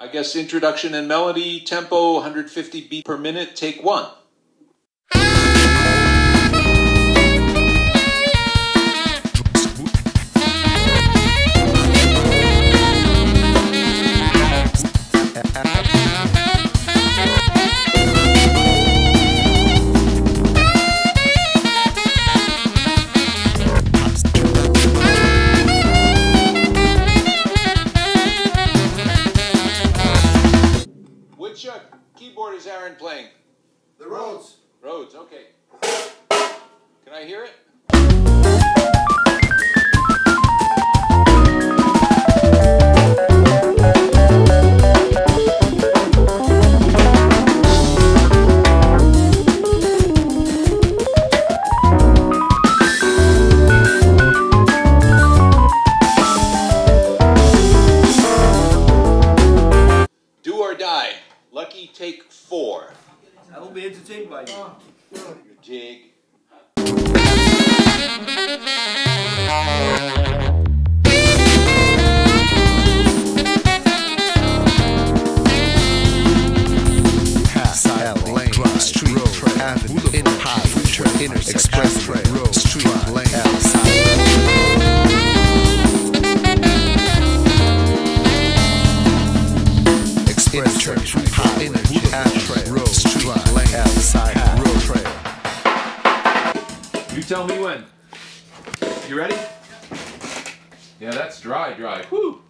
I guess introduction and melody, tempo 150 beat per minute, take one. Playing? The Rhodes. Rhodes, okay. Can I hear it? Take four. I will be entertained by you. Your jig. Side lane, street, road, avenue, in highway, intersection, Express church, highway, avenue, road, street, lane, outside, road, trail. You tell me when. You ready? Yeah, that's dry, dry. Woo!